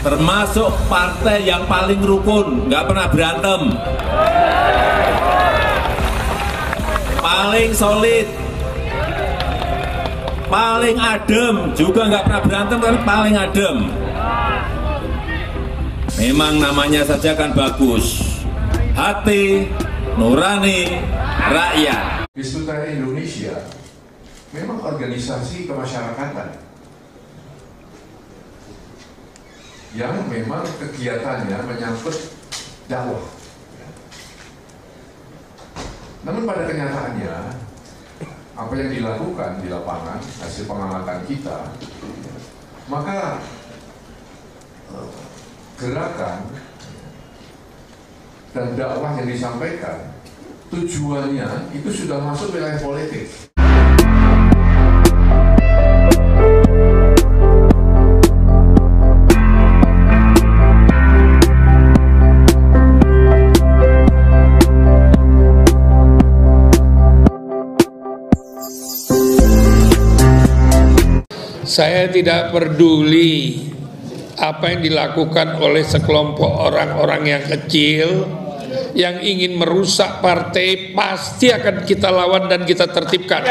termasuk partai yang paling rukun, nggak pernah berantem. Paling solid, paling adem, juga nggak pernah berantem, tapi paling adem. Memang namanya saja kan bagus. Hati, nurani, rakyat. Diskutasi Indonesia memang organisasi kemasyarakatan yang memang kegiatannya menyangkut dakwah. Namun pada kenyataannya apa yang dilakukan di lapangan hasil pengamatan kita, maka eh, gerakan dan dakwah yang disampaikan tujuannya itu sudah masuk wilayah politik. Saya tidak peduli apa yang dilakukan oleh sekelompok orang-orang yang kecil yang ingin merusak partai pasti akan kita lawan dan kita tertibkan.